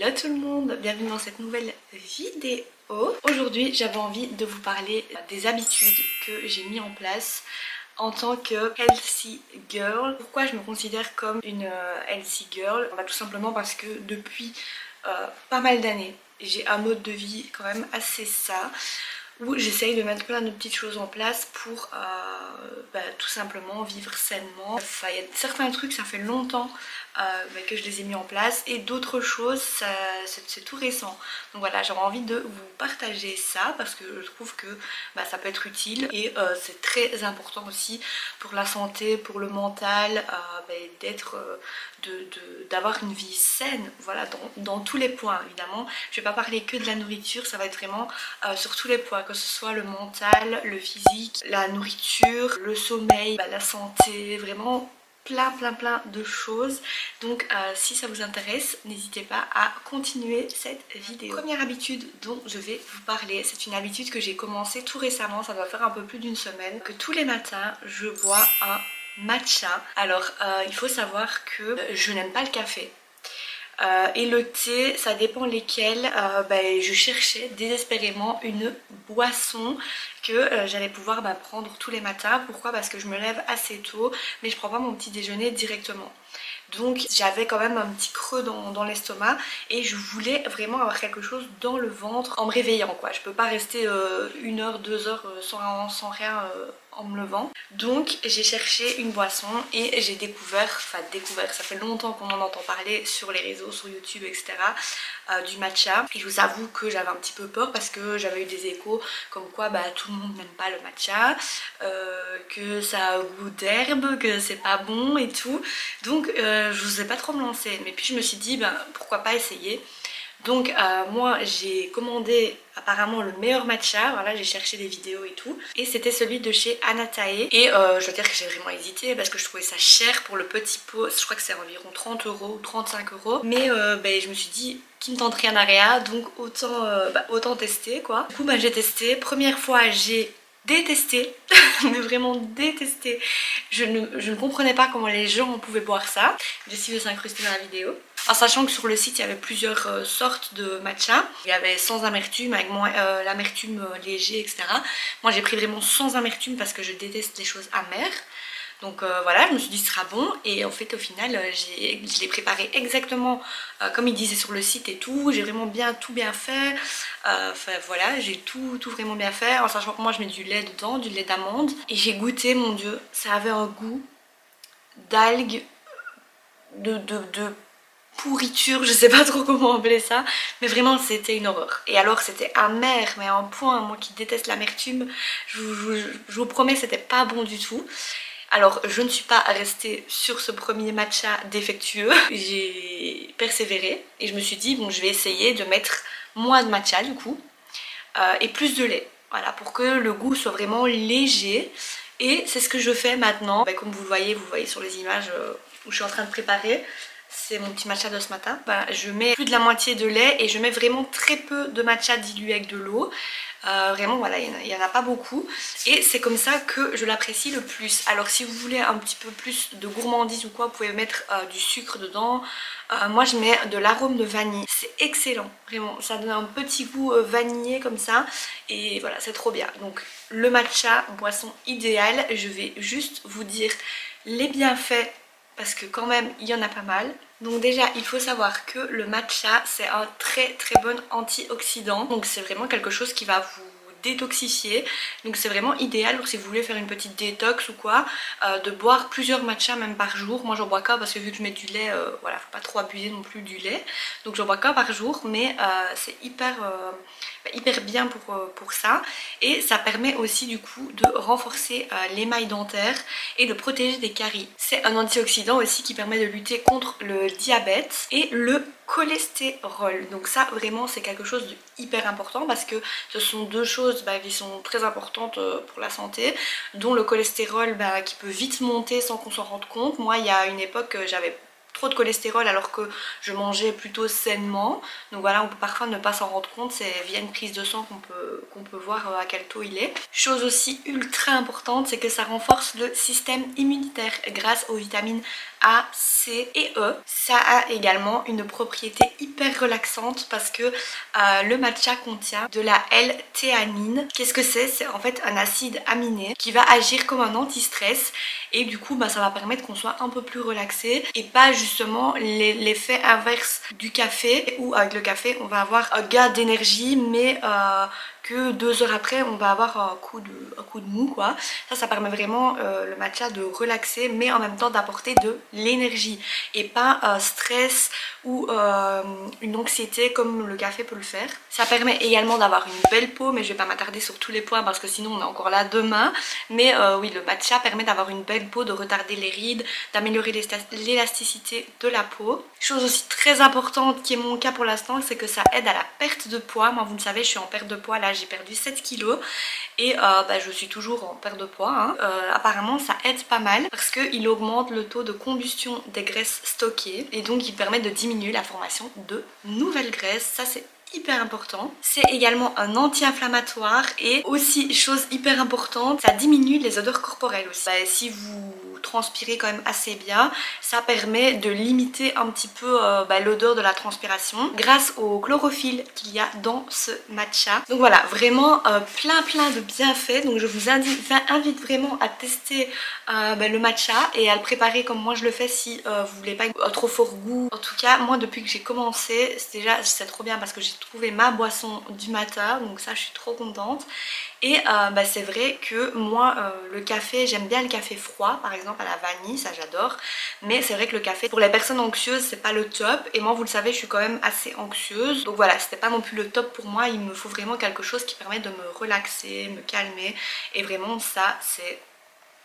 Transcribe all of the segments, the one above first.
Hello tout le monde, bienvenue dans cette nouvelle vidéo. Aujourd'hui j'avais envie de vous parler des habitudes que j'ai mis en place en tant que healthy girl. Pourquoi je me considère comme une euh, healthy girl? Bah, Tout simplement parce que depuis euh, pas mal d'années j'ai un mode de vie quand même assez ça où j'essaye de mettre plein de petites choses en place pour euh, bah, tout simplement vivre sainement. Il y a certains trucs, ça fait longtemps euh, bah, que je les ai mis en place et d'autres choses, c'est tout récent. Donc voilà, j'aurais envie de vous partager ça parce que je trouve que bah, ça peut être utile et euh, c'est très important aussi pour la santé, pour le mental, d'être d'avoir une vie saine, voilà, dans, tous les points évidemment. Je vais pas parler que de la nourriture, ça va être vraiment euh, sur tous les points, que ce soit le mental, le physique, la nourriture, le sommeil, bah, la santé, vraiment plein plein plein de choses donc euh, si ça vous intéresse n'hésitez pas à continuer cette vidéo première habitude dont je vais vous parler c'est une habitude que j'ai commencé tout récemment ça doit faire un peu plus d'une semaine que tous les matins je bois un matcha. Alors, euh, il faut savoir que je n'aime pas le café. Euh, et le thé, ça dépend lesquels. Euh, ben, je cherchais désespérément une boisson que j'allais pouvoir ben, prendre tous les matins. Pourquoi? Parce que je me lève assez tôt, mais je prends pas mon petit déjeuner directement. Donc j'avais quand même un petit creux dans, l'estomac et je voulais vraiment avoir quelque chose dans le ventre en me réveillant quoi. Je peux pas rester une heure, deux heures sans rien en me levant. Donc j'ai cherché une boisson et j'ai découvert, enfin découvert, ça fait longtemps qu'on en entend parler sur les réseaux, sur YouTube, etc. Euh, du matcha. Et je vous avoue que j'avais un petit peu peur parce que j'avais eu des échos comme quoi bah, tout le monde n'aime pas le matcha, euh, que ça a goût d'herbe, que c'est pas bon et tout. Donc euh, je vous ai pas trop me lancer. Mais puis je me suis dit bah, pourquoi pas essayer? Donc euh, moi j'ai commandé apparemment le meilleur matcha, voilà j'ai cherché des vidéos et tout. Et c'était celui de chez Anatae. Et euh, je dois dire que j'ai vraiment hésité parce que je trouvais ça cher pour le petit pot, je crois que c'est environ 30 euros ou 35 euros. Mais euh, ben, je me suis dit qui ne tente rien à rien donc autant, bah, autant tester quoi. Du coup bah, j'ai testé, première fois j'ai détesté, mais vraiment détesté. Je ne, comprenais pas comment les gens pouvaient boire ça. J'essaie de s'incruster dans la vidéo. En sachant que sur le site il y avait plusieurs euh, sortes de matcha. Il y avait sans amertume, avec euh, l'amertume euh, léger, etc. Moi j'ai pris vraiment sans amertume parce que je déteste les choses amères. Donc euh, voilà, je me suis dit ce sera bon et en fait au final euh, je l'ai préparé exactement euh, comme il disait sur le site et tout. J'ai vraiment bien tout bien fait. Enfin voilà, j'ai tout, tout vraiment bien fait en sachant que moi je mets du lait dedans, du lait d'amande. Et j'ai goûté, mon dieu, ça avait un goût d'algues, de, de, pourriture, je sais pas trop comment appeler ça, mais vraiment c'était une horreur. Et alors c'était amer, mais à un point, moi qui déteste l'amertume, je, je, vous promets c'était pas bon du tout. Alors je ne suis pas restée sur ce premier matcha défectueux, j'ai persévéré et je me suis dit bon je vais essayer de mettre moins de matcha du coup euh, et plus de lait. Voilà pour que le goût soit vraiment léger et c'est ce que je fais maintenant. Bah, comme vous le voyez, vous voyez sur les images euh, où je suis en train de préparer c'est mon petit matcha de ce matin. Bah, je mets plus de la moitié de lait et je mets vraiment très peu de matcha dilué avec de l'eau. Euh, vraiment voilà il n'y en, a pas beaucoup. Et c'est comme ça que je l'apprécie le plus. Alors si vous voulez un petit peu plus de gourmandise ou quoi vous pouvez mettre euh, du sucre dedans. Euh, moi je mets de l'arôme de vanille. C'est excellent vraiment. Ça donne un petit goût vanillé comme ça. Et voilà c'est trop bien. Donc le matcha boisson idéale. Je vais juste vous dire les bienfaits parce que quand même il y en a pas mal donc déjà il faut savoir que le matcha c'est un très très bon antioxydant. Donc c'est vraiment quelque chose qui va vous détoxifier. Donc c'est vraiment idéal si vous voulez faire une petite détox ou quoi euh, de boire plusieurs matchas même par jour. Moi j'en bois qu'un parce que vu que je mets du lait euh, voilà faut pas trop abuser non plus du lait. Donc j'en bois qu'un par jour mais euh, c'est hyper bah, hyper bien pour, pour ça. Et ça permet aussi du coup de renforcer l'émail dentaire et de protéger des caries. C'est un antioxydant aussi qui permet de lutter contre le diabète et le cholestérol. Donc ça vraiment c'est quelque chose de hyper important parce que ce sont deux choses bah, qui sont très importantes euh, pour la santé dont le cholestérol bah, qui peut vite monter sans qu'on s'en rende compte. Moi il y a une époque euh, j'avais trop de cholestérol alors que je mangeais plutôt sainement donc voilà on peut parfois ne pas s'en rendre compte c'est via une prise de sang qu'on peut, qu'on peut voir euh, à quel taux il est chose aussi ultra importante c'est que ça renforce le système immunitaire grâce aux vitamines A, C et E. Ça a également une propriété hyper relaxante parce que euh, le matcha contient de la L-théanine. Qu'est-ce que c'est? C'est en fait un acide aminé qui va agir comme un anti-stress et du coup bah, ça va permettre qu'on soit un peu plus relaxé et pas justement l'effet inverse du café où avec le café on va avoir un gain d'énergie mais euh, que deux heures après on va avoir un coup de, un coup de mou quoi. Ça, ça permet vraiment euh, le matcha de relaxer mais en même temps d'apporter de l'énergie et pas un stress ou euh, une anxiété comme le café peut le faire. Ça permet également d'avoir une belle peau mais je vais pas m'attarder sur tous les points parce que sinon on est encore là demain. Mais euh, oui, le matcha permet d'avoir une belle peau, de retarder les rides, d'améliorer l'élasticité de la peau. Chose aussi très importante qui est mon cas pour l'instant, c'est que ça aide à la perte de poids. Moi vous le savez, je suis en perte de poids là j'ai perdu 7 kilos et euh, bah, je suis toujours en perte de poids. Hein. Euh, apparemment ça aide pas mal parce qu'il augmente le taux de combustion des graisses stockées et donc il permet de diminuer la formation de nouvelles graisses. Ça c'est hyper important. C'est également un anti-inflammatoire et aussi, chose hyper importante, ça diminue les odeurs corporelles aussi. Bah, si vous transpirez quand même assez bien, ça permet de limiter un petit peu euh, bah, l'odeur de la transpiration grâce au chlorophylle qu'il y a dans ce matcha. Donc voilà, vraiment euh, plein plein de bienfaits. Donc je vous invite, vraiment à tester euh, bah, le matcha et à le préparer comme moi je le fais si vous voulez pas trop fort goût. En tout cas, moi depuis que j'ai commencé, c'est déjà c'est trop bien parce que j'ai trouvé ma boisson du matin. Donc ça, je suis trop contente. Et euh, bah, c'est vrai que moi, euh, le café, j'aime bien le café froid, par exemple à la vanille, ça j'adore. Mais c'est vrai que le café, pour les personnes anxieuses, c'est pas le top. Et moi, vous le savez, je suis quand même assez anxieuse. Donc voilà, c'était pas non plus le top pour moi. Il me faut vraiment quelque chose qui permet de me relaxer, me calmer. Et vraiment, ça, c'est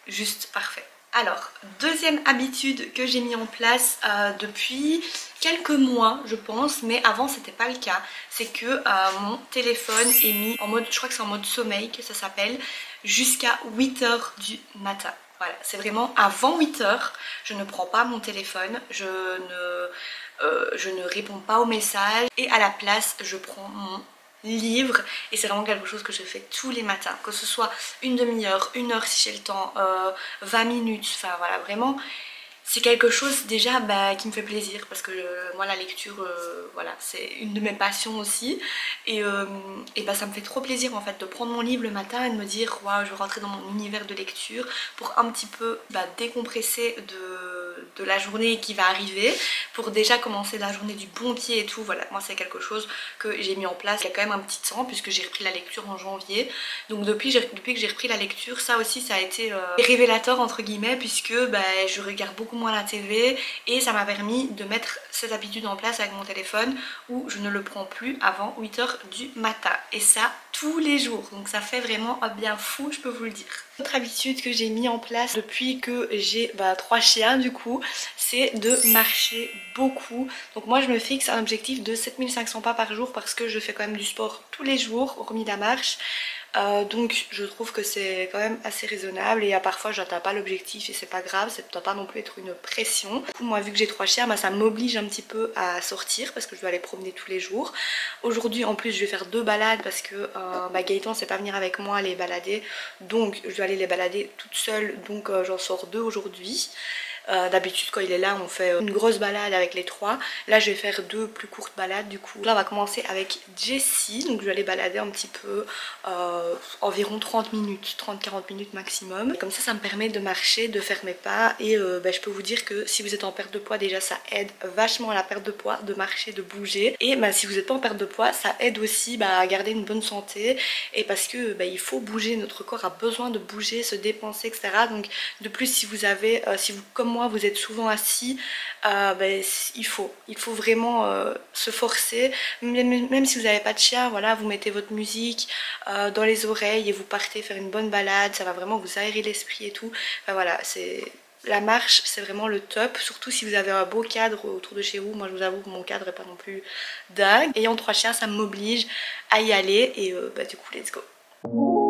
juste parfait. Alors, deuxième habitude que j'ai mis en place euh, depuis quelques mois je pense, mais avant c'était pas le cas, c'est que euh, mon téléphone est mis en mode, je crois que c'est en mode sommeil que ça s'appelle, jusqu'à 8h du matin. Voilà, c'est vraiment avant 8h, je ne prends pas mon téléphone, je ne, euh, je ne réponds pas aux messages et à la place je prends mon livre et c'est vraiment quelque chose que je fais tous les matins que ce soit une demi-heure, une heure si j'ai le temps, 20 euh, minutes, enfin voilà vraiment c'est quelque chose déjà bah, qui me fait plaisir parce que euh, moi la lecture euh, voilà c'est une de mes passions aussi et, et bah, ça me fait trop plaisir en fait de prendre mon livre le matin et de me dire waouh je vais rentrer dans mon univers de lecture pour un petit peu bah, décompresser de de la journée qui va arriver pour déjà commencer la journée du bon pied et tout. Voilà, moi c'est quelque chose que j'ai mis en place il y a quand même un petit temps puisque j'ai repris la lecture en janvier. Donc depuis, que j'ai repris la lecture, ça aussi ça a été euh, révélateur entre guillemets puisque bah, je regarde beaucoup moins la TV et ça m'a permis de mettre cette habitude en place avec mon téléphone où je ne le prends plus avant 8h du matin. Et ça tous les jours. Donc ça fait vraiment un bien fou, je peux vous le dire. Autre habitude que j'ai mis en place depuis que j'ai bah, trois chiens du coup, c'est de marcher beaucoup. Donc moi je me fixe un objectif de 7500 pas par jour parce que je fais quand même du sport tous les jours, hormis la marche. Euh, donc je trouve que c'est quand même assez raisonnable et à parfois j'atteins pas l'objectif et c'est pas grave, ça ne doit pas non plus être une pression. Moi vu que j'ai trois chiens, ça m'oblige un petit peu à sortir parce que je dois aller promener tous les jours. Aujourd'hui en plus je vais faire deux balades parce que euh, bah, Gaëtan sait pas venir avec moi les balader donc je dois aller les balader toute seule donc euh, j'en sors deux aujourd'hui. Euh, d'habitude quand il est là on fait une grosse balade avec les trois. Là je vais faire deux plus courtes balades du coup. Là on va commencer avec Jessie. Donc je vais aller balader un petit peu euh, environ 30 minutes, 30-40 minutes maximum. comme ça ça me permet de marcher, de faire mes pas. Et euh, bah, je peux vous dire que si vous êtes en perte de poids déjà ça aide vachement à la perte de poids, de marcher, de bouger. Et bah, si vous n'êtes pas en perte de poids ça aide aussi bah, à garder une bonne santé. Et parce que il faut bouger, notre corps a besoin de bouger, se dépenser etc. Donc de plus si vous avez, si vous comme vous êtes souvent assis, euh, ben, il faut, il faut vraiment euh, se forcer. Même, si vous n'avez pas de chien, voilà, vous mettez votre musique euh, dans les oreilles et vous partez faire une bonne balade. Ça va vraiment vous aérer l'esprit et tout. voilà, c'est la marche, c'est vraiment le top, surtout si vous avez un beau cadre autour de chez vous. Moi, je vous avoue que mon cadre est pas non plus dingue. Ayant trois chiens, ça m'oblige à y aller et bah, du coup, let's go.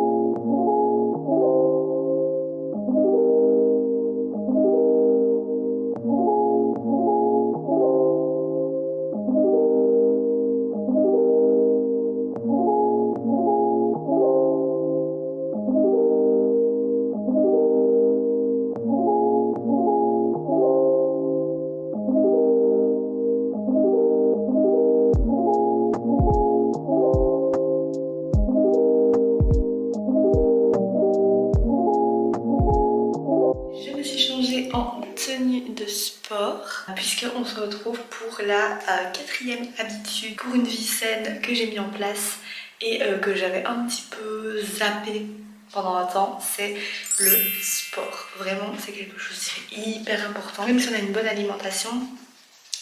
Quatrième habitude pour une vie saine que j'ai mis en place et euh, que j'avais un petit peu zappé pendant un temps, c'est le sport. Vraiment, c'est quelque chose de hyper important. Même si on a une bonne alimentation,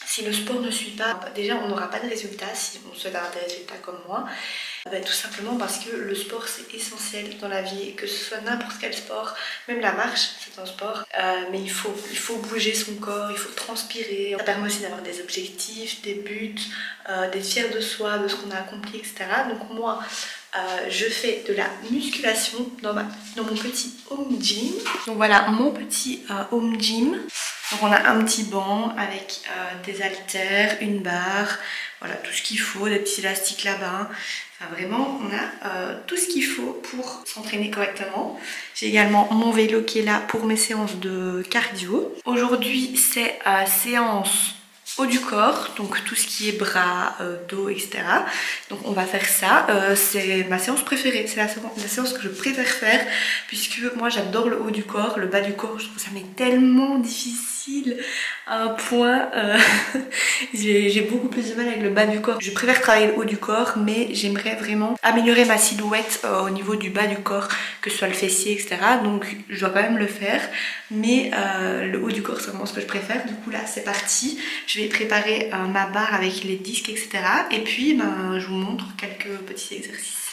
si le sport ne suit pas, déjà on n'aura pas de résultats si on souhaite avoir des résultats comme moi. Bah, tout simplement parce que le sport c'est essentiel dans la vie, que ce soit n'importe quel sport, même la marche c'est un sport, euh, mais il faut, il faut bouger son corps, il faut transpirer. Ça permet aussi d'avoir des objectifs, des buts, euh, d'être fier de soi, de ce qu'on a accompli, etc. Donc moi, euh, je fais de la musculation dans, ma, dans mon petit home gym. Donc voilà mon petit home gym. Donc on a un petit banc avec des haltères, une barre, voilà tout ce qu'il faut, des petits élastiques là-bas. Enfin vraiment, on a euh, tout ce qu'il faut pour s'entraîner correctement. J'ai également mon vélo qui est là pour mes séances de cardio. Aujourd'hui, c'est euh, séance haut du corps, donc tout ce qui est bras, euh, dos, etc. Donc on va faire ça. c'est ma séance préférée, c'est la, la, séance que je préfère faire puisque moi j'adore le haut du corps, le bas du corps, je trouve ça m'est tellement difficile à un point. Euh, j'ai beaucoup plus de mal avec le bas du corps. Je préfère travailler le haut du corps, mais j'aimerais vraiment améliorer ma silhouette euh, au niveau du bas du corps, que ce soit le fessier, etc. Donc je dois quand même le faire, mais euh, le haut du corps c'est vraiment ce que je préfère. Du coup là c'est parti. Je vais préparer ma barre avec les disques, etc. Et puis ben, je vous montre quelques petits exercices.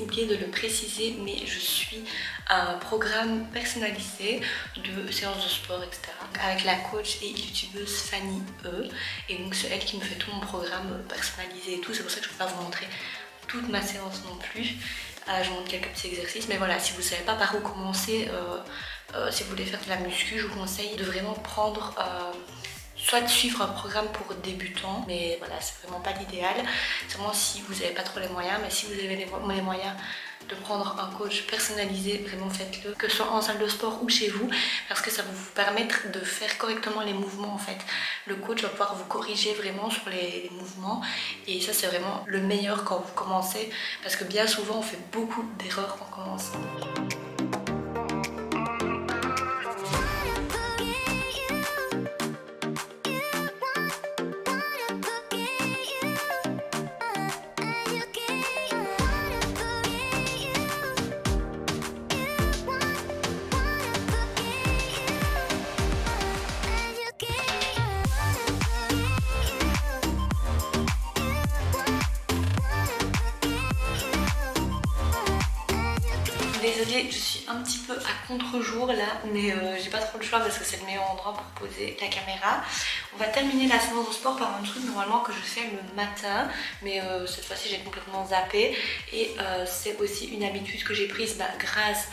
Oublié de le préciser, mais je suis un programme personnalisé de séances de sport, etc. Avec la coach et youtubeuse Fanny E. Et donc c'est elle qui me fait tout mon programme personnalisé et tout. C'est pour ça que je ne peux pas vous montrer toute ma séance non plus. Euh, je vous montre quelques petits exercices. Mais voilà, si vous ne savez pas par où commencer, euh, euh, si vous voulez faire de la muscu, je vous conseille de vraiment prendre soit de suivre un programme pour débutants, mais voilà, c'est vraiment pas l'idéal. Seulement si vous n'avez pas trop les moyens, mais si vous avez les, moyens de prendre un coach personnalisé, vraiment faites-le, que ce soit en salle de sport ou chez vous, parce que ça va vous permettre de faire correctement les mouvements en fait. Le coach va pouvoir vous corriger vraiment sur les, mouvements et ça c'est vraiment le meilleur quand vous commencez, parce que bien souvent on fait beaucoup d'erreurs en commençant. Désolée, je suis un petit peu à contre-jour là, mais euh, j'ai pas trop le choix parce que c'est le meilleur endroit pour poser la caméra. On va terminer la séance de sport par un truc normalement que je fais le matin, mais euh, cette fois-ci j'ai complètement zappé. Et euh, c'est aussi une habitude que j'ai prise bah, grâce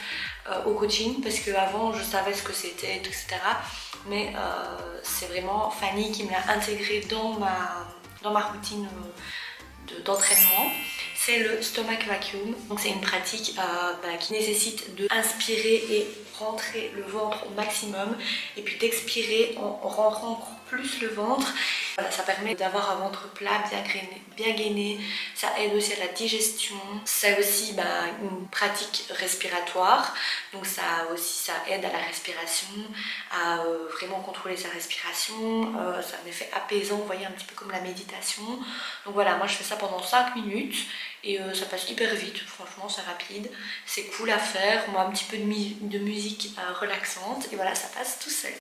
au coaching, parce qu'avant je savais ce que c'était, etc. Mais c'est vraiment Fanny qui me l'a intégré dans ma, dans ma routine d'entraînement c'est le stomach vacuum. Donc c'est une pratique euh, bah, qui nécessite de inspirer et rentrer le ventre au maximum et puis d'expirer en rentrant plus le ventre. Voilà, ça permet d'avoir un ventre plat, bien, gainé. Ça aide aussi à la digestion. C'est aussi bah, une pratique respiratoire. Donc ça aussi, ça aide à la respiration, à euh, vraiment contrôler sa respiration. Euh, ça a un effet apaisant, vous voyez, un petit peu comme la méditation. Donc voilà, moi je fais ça pendant 5 minutes et euh, ça passe hyper vite. Franchement, c'est rapide. C'est cool à faire. Moi, un petit peu de, de musique relaxante et voilà, ça passe tout seul.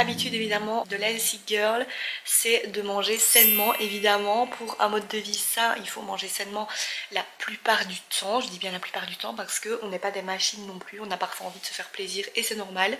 Habitude évidemment de l'healthy girl, c'est de manger sainement évidemment. Pour un mode de vie sain, il faut manger sainement la plupart du temps. Je dis bien la plupart du temps parce qu'on n'est pas des machines non plus, on a parfois envie de se faire plaisir et c'est normal.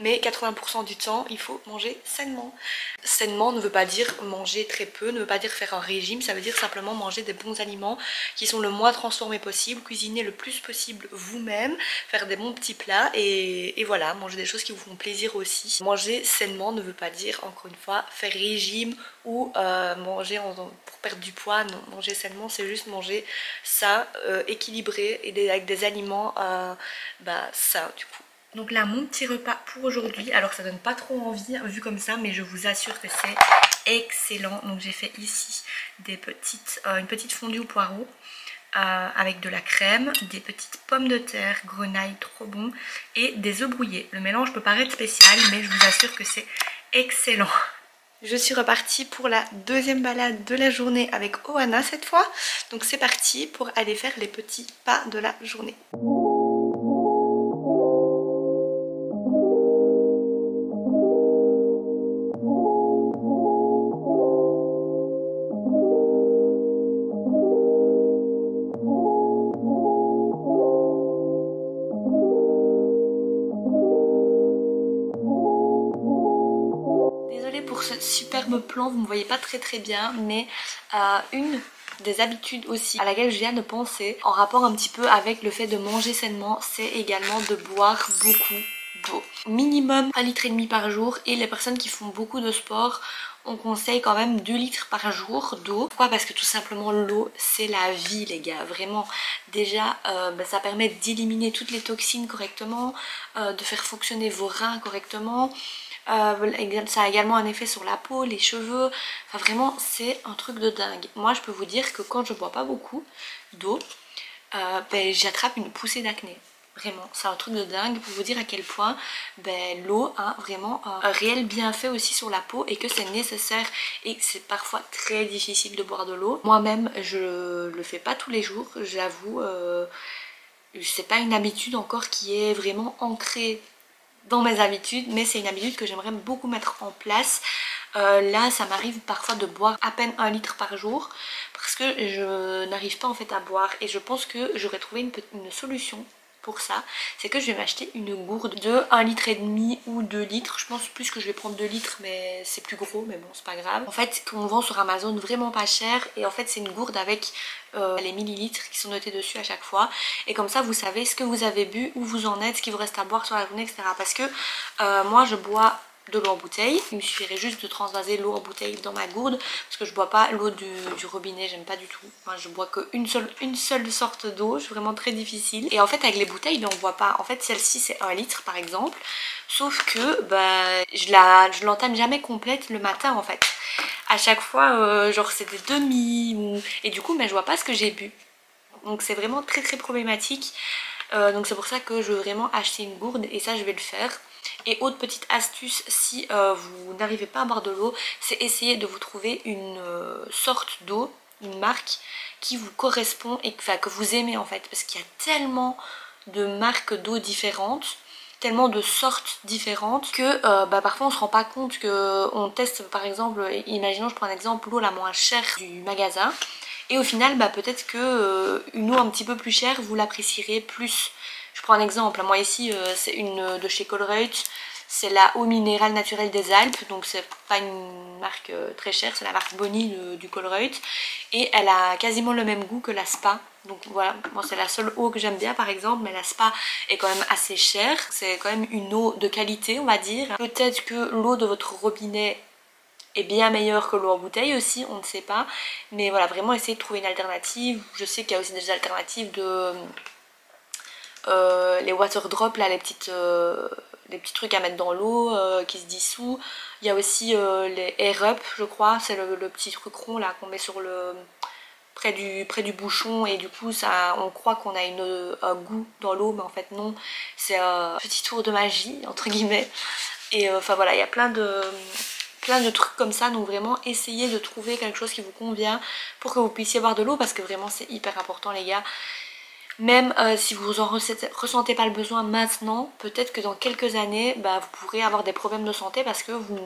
Mais 80% du temps il faut manger sainement. Sainement ne veut pas dire manger très peu, ne veut pas dire faire un régime, ça veut dire simplement manger des bons aliments qui sont le moins transformés possible, cuisiner le plus possible vous-même, faire des bons petits plats et, voilà, manger des choses qui vous font plaisir aussi. Manger sainement ne veut pas dire encore une fois faire régime ou euh, manger pour perdre du poids, non, manger sainement c'est juste manger ça, euh, équilibré et avec des aliments euh, bah, ça du coup. Donc là mon petit repas pour aujourd'hui, alors ça donne pas trop envie vu comme ça mais je vous assure que c'est excellent. Donc j'ai fait ici euh, une petite fondue au poireau euh, avec de la crème, des petites pommes de terre, grenaille trop bon et des œufs brouillés. Le mélange peut paraître spécial mais je vous assure que c'est excellent. Je suis repartie pour la deuxième balade de la journée avec Oana cette fois. Donc c'est parti pour aller faire les petits pas de la journée. Vous me voyez pas très très bien, mais euh, une des habitudes aussi à laquelle je viens de penser en rapport un petit peu avec le fait de manger sainement, c'est également de boire beaucoup d'eau. Minimum un litre et demi par jour et les personnes qui font beaucoup de sport on conseille quand même 2 litres par jour d'eau. Pourquoi? Parce que tout simplement l'eau c'est la vie les gars, vraiment. Déjà euh, bah, ça permet d'éliminer toutes les toxines correctement, euh, de faire fonctionner vos reins correctement. Euh, ça a également un effet sur la peau, les cheveux. Vraiment c'est un truc de dingue. Moi je peux vous dire que quand je bois pas beaucoup d'eau, euh, ben, j'attrape une poussée d'acné. Vraiment, c'est un truc de dingue pour vous dire à quel point ben, l'eau a vraiment un réel bienfait aussi sur la peau et que c'est nécessaire et c'est parfois très difficile de boire de l'eau. Moi-même, je le fais pas tous les jours, j'avoue. Euh, c'est pas une habitude encore qui est vraiment ancrée dans mes habitudes mais c'est une habitude que j'aimerais beaucoup mettre en place. Euh, là ça m'arrive parfois de boire à peine un litre par jour parce que je n'arrive pas en fait à boire. Et je pense que j'aurais trouvé une, une solution pour ça, c'est que je vais m'acheter une gourde de 1 litre et demi ou 2 litres. Je pense plus que je vais prendre 2 litres mais c'est plus gros mais bon c'est pas grave. En fait qu'on vend sur Amazon vraiment pas cher et en fait c'est une gourde avec euh, les millilitres qui sont notés dessus à chaque fois et comme ça vous savez ce que vous avez bu, où vous en êtes, ce qui vous reste à boire sur la journée etc. Parce que euh, moi je bois de l'eau en bouteille. Il me suffirait juste de transvaser l'eau en bouteille dans ma gourde parce que je bois pas l'eau du, robinet, j'aime pas du tout. Je bois qu'une seule, une seule sorte d'eau, c'est vraiment très difficile. Et en fait avec les bouteilles, ben, on voit pas. En fait celle-ci c'est un litre par exemple, sauf que bah, je l'entame jamais complète le matin en fait. À chaque fois, euh, genre c'est des demi ou... et du coup ben, je vois pas ce que j'ai bu. Donc c'est vraiment très très problématique. Euh, donc c'est pour ça que je veux vraiment acheter une gourde et ça je vais le faire. Et autre petite astuce, si euh, vous n'arrivez pas à boire de l'eau, c'est essayer de vous trouver une euh, sorte d'eau, une marque qui vous correspond et que vous aimez en fait. Parce qu'il y a tellement de marques d'eau différentes tellement de sortes différentes que euh, bah, parfois on se rend pas compte que on teste par exemple, imaginons je prends un exemple, l'eau la moins chère du magasin et au final bah, peut-être que une eau un petit peu plus chère vous l'apprécierez plus. Je prends un exemple, moi ici euh, c'est une de chez Colruyt, c'est la eau minérale naturelle des Alpes, donc c'est pas une marque euh, très chère, c'est la marque Bonnie du Colruyt. Et elle a quasiment le même goût que la Spa. Donc voilà, moi c'est la seule eau que j'aime bien par exemple, mais la Spa est quand même assez chère, c'est quand même une eau de qualité on va dire. Peut-être que l'eau de votre robinet est bien meilleure que l'eau en bouteille aussi, on ne sait pas. Mais voilà, vraiment essayer de trouver une alternative. Je sais qu'il y a aussi des alternatives de euh, les water drops là, les, petites, euh, les petits trucs à mettre dans l'eau euh, qui se dissous. Il y a aussi les air up je crois, c'est le, petit truc rond là qu'on met sur le près du, près du bouchon et du coup ça, on croit qu'on a une, un goût dans l'eau mais en fait non, c'est un petit tour de magie entre guillemets. Et enfin voilà, il y a plein de plein de trucs comme ça donc vraiment essayez de trouver quelque chose qui vous convient pour que vous puissiez boire de l'eau parce que vraiment c'est hyper important les gars même euh, si vous en ressentez pas le besoin maintenant, peut-être que dans quelques années, bah, vous pourrez avoir des problèmes de santé parce que vous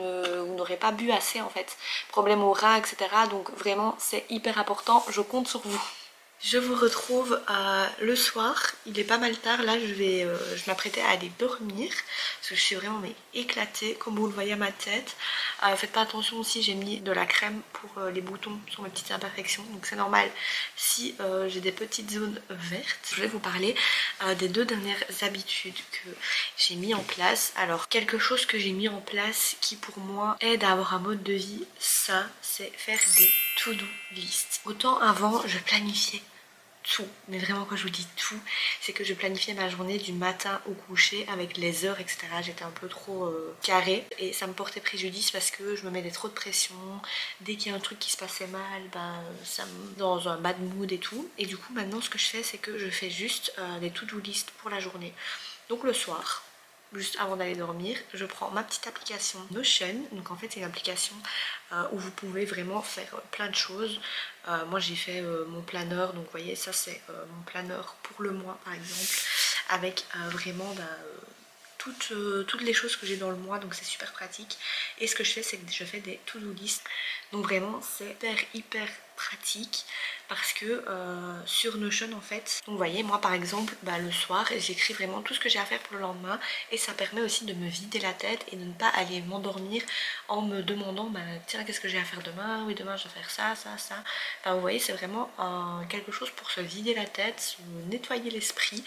n'aurez pas bu assez en fait. Problème au rein, etc. Donc vraiment, c'est hyper important. Je compte sur vous. Je vous retrouve euh, le soir, il est pas mal tard, là je vais, euh, je m'apprêtais à aller dormir parce que je suis vraiment mais, éclatée comme vous le voyez à ma tête. Euh, faites pas attention aussi, j'ai mis de la crème pour les boutons sur mes petites imperfections donc c'est normal si j'ai des petites zones vertes. Je vais vous parler des deux dernières habitudes que j'ai mis en place. Alors quelque chose que j'ai mis en place qui pour moi aide à avoir un mode de vie, ça c'est faire des to-do list. Autant avant je planifiais tout, mais vraiment quand je vous dis tout, c'est que je planifiais ma journée du matin au coucher avec les heures, etc. J'étais un peu trop euh, carré et ça me portait préjudice parce que je me mettais trop de pression. Dès qu'il y a un truc qui se passait mal, ben, ça me... dans un bad mood et tout. Et du coup, maintenant, ce que je fais, c'est que je fais juste euh, des to-do list pour la journée. Donc le soir, juste avant d'aller dormir, je prends ma petite application Notion. Donc en fait c'est une application euh, où vous pouvez vraiment faire plein de choses. Euh, moi j'ai fait euh, mon planeur, donc vous voyez ça c'est mon planeur pour le mois par exemple, avec vraiment bah, toutes, toutes, les choses que j'ai dans le mois, donc c'est super pratique. Et ce que je fais c'est que je fais des to-do list. Donc vraiment c'est hyper hyper pratique parce que euh, sur Notion en fait, vous voyez moi par exemple bah, le soir j'écris vraiment tout ce que j'ai à faire pour le lendemain et ça permet aussi de me vider la tête et de ne pas aller m'endormir en me demandant bah, tiens qu'est-ce que j'ai à faire demain, oui demain je vais faire ça, ça, ça. Enfin vous voyez c'est vraiment quelque chose pour se vider la tête, se nettoyer l'esprit.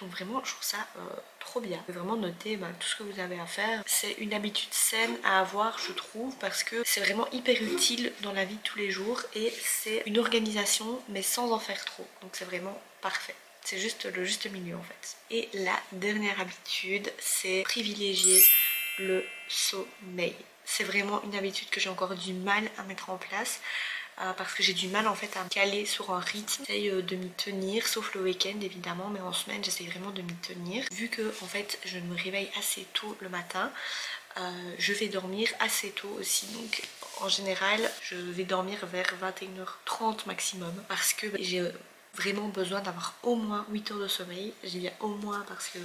Donc vraiment je trouve ça euh, trop bien. Vraiment noter bah, tout ce que vous avez à faire. C'est une habitude saine à avoir je trouve parce que c'est vraiment hyper utile dans la vie de tous les jours et c'est une organisation mais sans en faire trop. Donc c'est vraiment parfait. C'est juste le juste milieu en fait. Et la dernière habitude, c'est privilégier le sommeil. C'est vraiment une habitude que j'ai encore du mal à mettre en place. Euh, parce que j'ai du mal en fait à me caler sur un rythme. J'essaye euh, de m'y tenir, sauf le week-end évidemment, mais en semaine j'essaye vraiment de m'y tenir. Vu que en fait je me réveille assez tôt le matin, euh, je vais dormir assez tôt aussi donc en général je vais dormir vers 21h30 maximum parce que j'ai vraiment besoin d'avoir au moins 8 heures de sommeil. J'y viens au moins parce que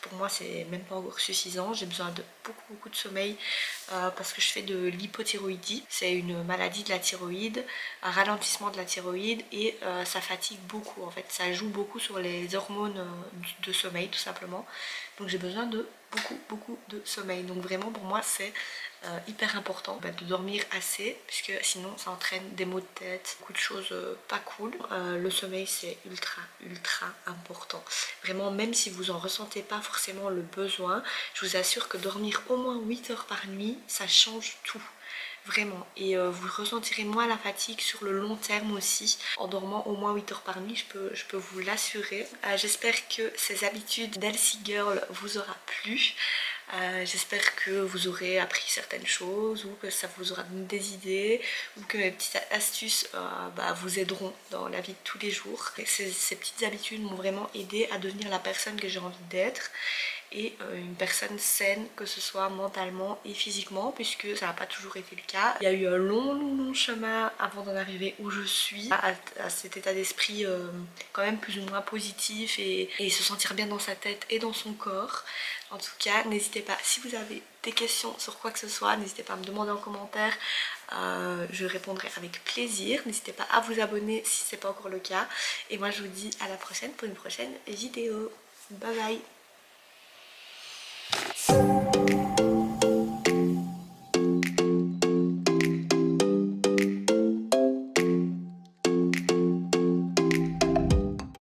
pour moi c'est même pas encore suffisant. J'ai besoin de beaucoup beaucoup de sommeil euh, parce que je fais de l'hypothyroïdie. C'est une maladie de la thyroïde, un ralentissement de la thyroïde et euh, ça fatigue beaucoup en fait. Ça joue beaucoup sur les hormones euh, de sommeil tout simplement. Donc j'ai besoin de beaucoup beaucoup de sommeil. Donc vraiment pour moi c'est euh, hyper important de dormir assez puisque sinon ça entraîne des maux de tête, beaucoup de choses euh, pas cool. Euh, le sommeil c'est ultra ultra important. Vraiment même si vous en ressentez pas forcément le besoin, je vous assure que dormir au moins 8 heures par nuit ça change tout vraiment. Et vous ressentirez moins la fatigue sur le long terme aussi. En dormant au moins 8 heures par nuit je peux, je peux vous l'assurer. J'espère que ces habitudes d'Elsie Girl vous aura plu. Euh, j'espère que vous aurez appris certaines choses ou que ça vous aura donné des idées ou que mes petites astuces euh, bah, vous aideront dans la vie de tous les jours. Ces, ces petites habitudes m'ont vraiment aidé à devenir la personne que j'ai envie d'être et euh, une personne saine que ce soit mentalement et physiquement puisque ça n'a pas toujours été le cas. Il y a eu un long long long chemin avant d'en arriver où je suis à, cet état d'esprit euh, quand même plus ou moins positif et, se sentir bien dans sa tête et dans son corps. En tout cas n'hésitez pas si vous avez des questions sur quoi que ce soit n'hésitez pas à me demander en commentaire. Euh, je répondrai avec plaisir. N'hésitez pas à vous abonner si ce n'est pas encore le cas. Et moi je vous dis à la prochaine pour une prochaine vidéo. Bye bye